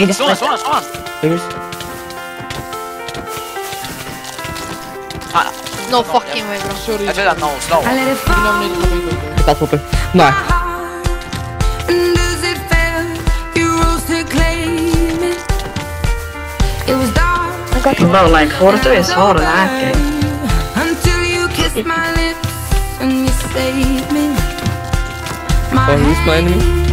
Need Spawn, spawn, spawn. Fingers. Ah, No fucking way, bro. Sorry. I did that no, slow. I let it fall. Denominator coming quicker. Jag to claim it. Bro, like, Forto is hard lacking. Until you kiss my lips and you save me. My Oh, who's my enemy?